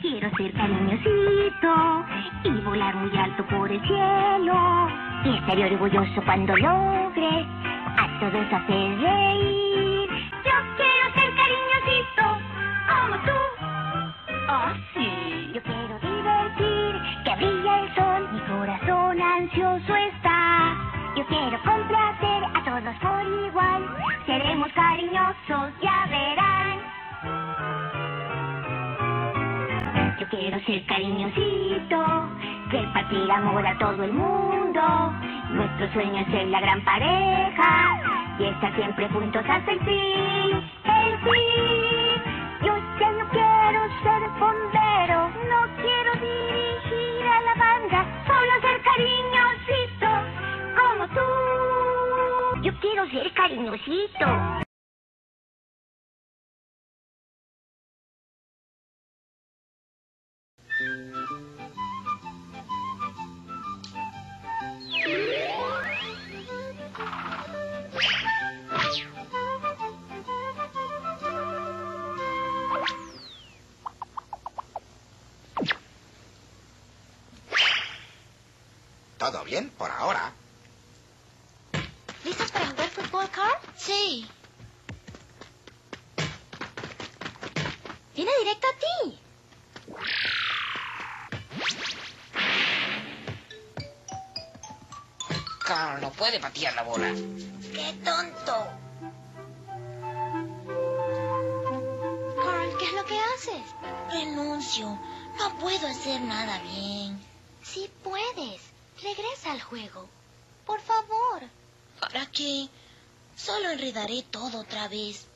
quiero ser cariñosito y volar muy alto por el cielo. Y estaré orgulloso cuando logre a todos hacer reír. Yo quiero ser cariñosito como tú. Ah, sí. Yo quiero divertir, que brilla el sol, mi corazón ansioso está. Yo quiero complacer a todos por igual, seremos cariñosos, ya verán. Quiero ser cariñosito, repartir amor a todo el mundo. Nuestro sueño es ser la gran pareja y estar siempre juntos hasta el fin. El fin. Yo ya no quiero ser bombero, no quiero dirigir a la banda, solo ser cariñosito como tú. Yo quiero ser cariñosito. Todo bien por ahora. ¿Listos para jugar fútbol, Carl? Sí. Viene directo a ti. Carl no puede patear la bola. ¡Qué tonto! Carl, ¿qué es lo que haces? Renuncio. No puedo hacer nada bien. Sí puedes. Regresa al juego. Por favor. ¿Para qué? Solo enredaré todo otra vez.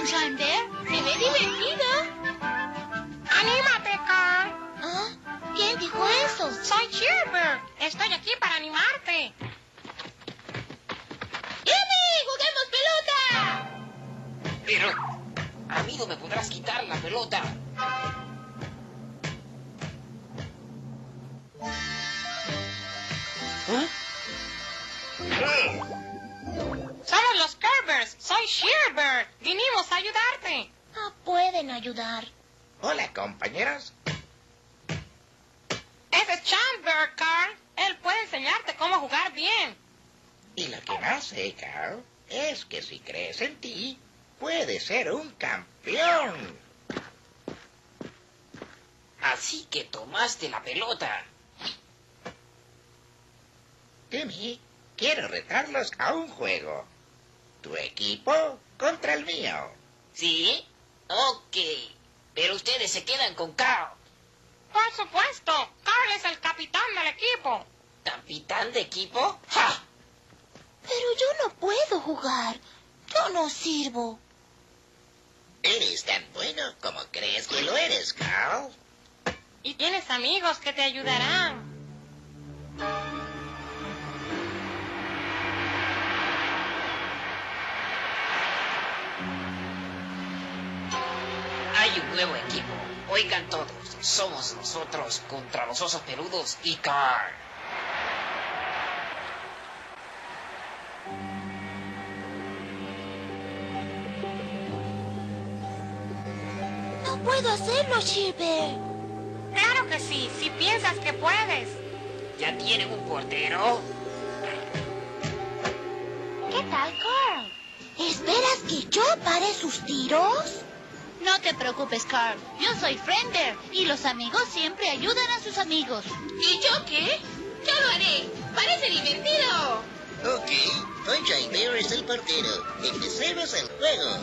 Bear. Se ve divertido. ¡Anímate, Carl! ¿Ah? ¿Quién dijo eso? Soy Cheerbird. Estoy aquí para animarte. ¡Jimmy! ¡Juguemos pelota! Pero a mí no me podrás quitar la pelota. ¿Ah? Soy Shearbird. Vinimos a ayudarte. No pueden ayudar. Hola, compañeros. Ese es Chandler, Carl. Él puede enseñarte cómo jugar bien. Y lo que más sé, Carl, es que si crees en ti, puedes ser un campeón. Así que tomaste la pelota. Timmy, quiero retarlos a un juego. Tu equipo contra el mío. ¿Sí? Ok. Pero ustedes se quedan con Carl. Por supuesto. Carl es el capitán del equipo. ¿Capitán de equipo? ¡Ja! Pero yo no puedo jugar. Yo no sirvo. Eres tan bueno como crees que lo eres, Carl. Y tienes amigos que te ayudarán. Hay un nuevo equipo. Oigan todos, somos nosotros contra los osos peludos y Carl. No puedo hacerlo, Shilbert. Claro que sí, si piensas que puedes. ¿Ya tienen un portero? ¿Qué tal, Carl? ¿Esperas que yo pare sus tiros? No te preocupes, Carl. Yo soy Friender y los amigos siempre ayudan a sus amigos. ¿Y yo qué? Yo lo haré. Parece divertido. Ok, Sunshine Bear es el portero. Empecemos el juego.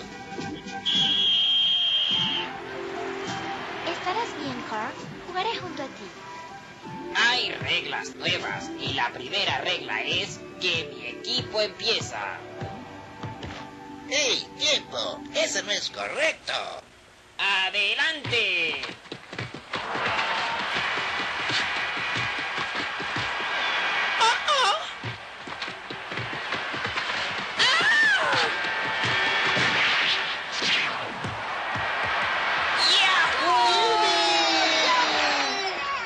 Estarás bien, Carl. Jugaré junto a ti. Hay reglas nuevas y la primera regla es que mi equipo empieza. ¡Ey, tiempo! Eso no es correcto. ¡Adelante!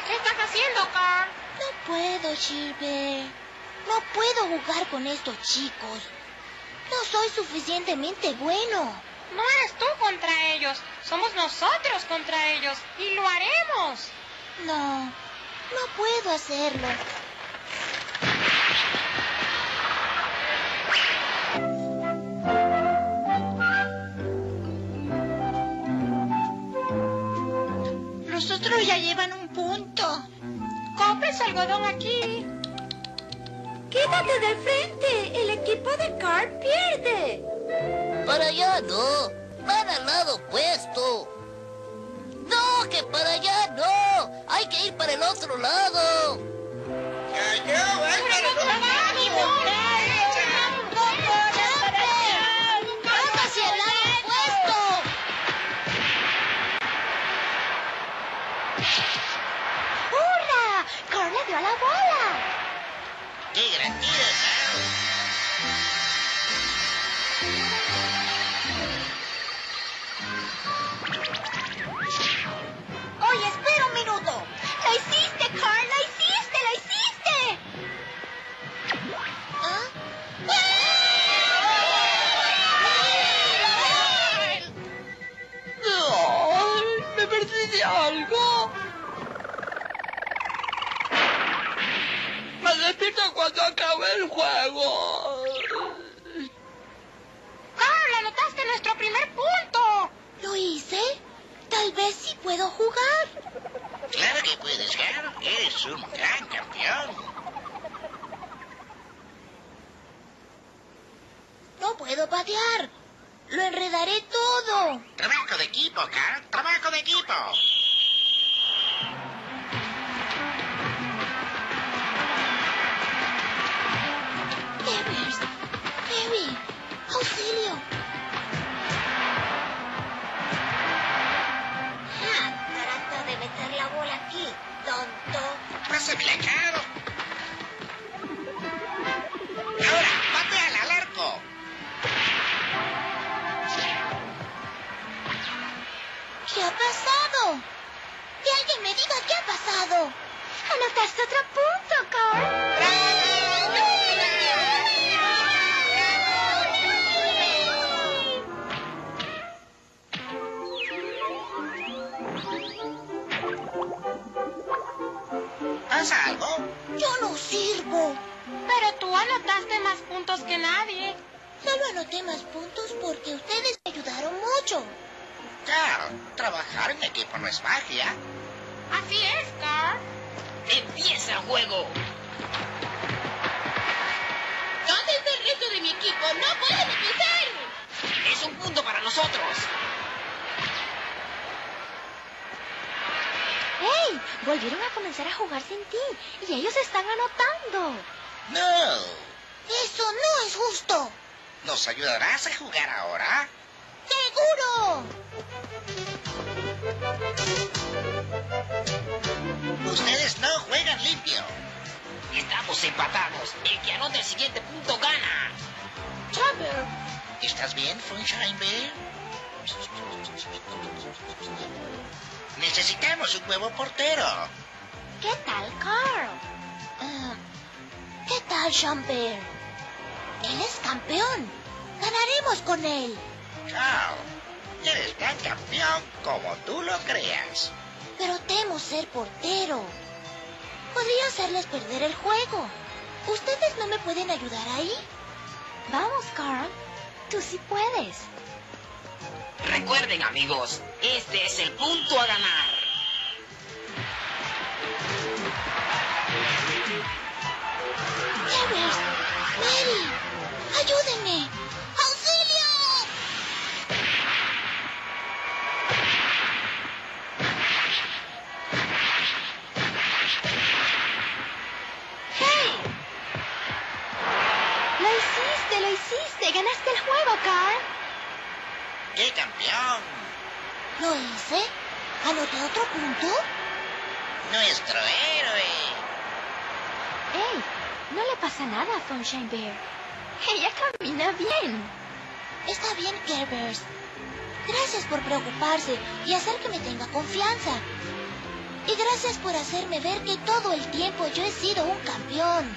¿Qué estás haciendo, Carl? No puedo, Gilbert. No puedo jugar con estos chicos. No soy suficientemente bueno. No eres tú contra ellos. Somos nosotros contra ellos. Y lo haremos. No, no puedo hacerlo. Los otros ya llevan un punto. Compres algodón aquí. Quítate de frente. El equipo de Carl pierde. Para allá no. Van al lado opuesto. No, que para allá no. Hay que ir para el otro lado. ¡Ya, ya! ¡Ay, para ¡Vamos hacia el lado opuesto! ¡Hurra! Carl le dio a la bola. ¡Qué gran tiro, cuando acabe el juego. Carl, anotaste nuestro primer punto. ¿Lo hice? Tal vez sí puedo jugar. Claro que puedes, Carl. Eres un gran campeón. No puedo patear. Lo enredaré todo. Trabajo de equipo, Carl. Trabajo de equipo. ¿Qué ha pasado? Que alguien me diga qué ha pasado. Anotaste otro punto, Carl. ¿Pasa algo? Yo no sirvo. Pero tú anotaste más puntos que nadie. Solo anoté más puntos porque ustedes me ayudaron mucho. Carl, trabajar en equipo no es magia. Así es, Carl. ¡Empieza el juego! ¿Dónde está el resto de mi equipo? ¡No pueden empezar! ¡Es un punto para nosotros! ¡Hey! Volvieron a comenzar a jugar sin ti. Y ellos están anotando. No. Eso no es justo. ¿Nos ayudarás a jugar ahora? ¡Seguro! Ustedes no juegan limpio. Estamos empatados. El que anote el siguiente punto gana. Chopper, ¿Estás bien, Sunshine Bear? Necesitamos un nuevo portero. ¿Qué tal, Carl? ah, ¿qué tal, Champer? Él es campeón. Ganaremos con él. Carl, eres tan campeón como tú lo creas. Pero temo ser portero. Podría hacerles perder el juego. ¿Ustedes no me pueden ayudar ahí? Vamos, Carl. Tú sí puedes. Recuerden, amigos, este es el punto a ganar. Evers, Mary, ayúdenme. ¿Lo hice? ¿Anoté otro punto? ¡Nuestro héroe! ¡Ey! No le pasa nada a Sunshine Bear. Ella camina bien. Está bien, Kerbers. Gracias por preocuparse y hacer que me tenga confianza. Y gracias por hacerme ver que todo el tiempo yo he sido un campeón.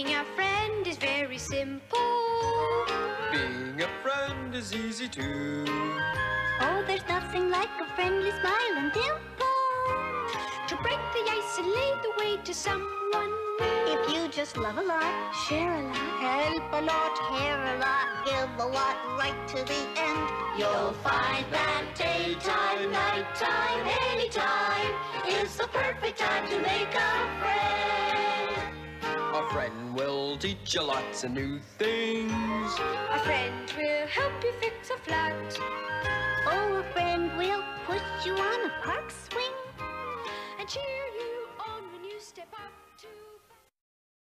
Making a friend is very simple. Being a friend is easy too. Oh, there's nothing like a friendly smile and dimple to break the ice and lead the way to someone new. If you just love a lot, share a lot, help a lot, care a lot, give a lot right to the end, you'll find that daytime, nighttime, anytime is the perfect time to make a friend friend will teach you lots of new things. A friend will help you fix a flat. Oh, a friend will push you on a park swing and cheer you on when you step up.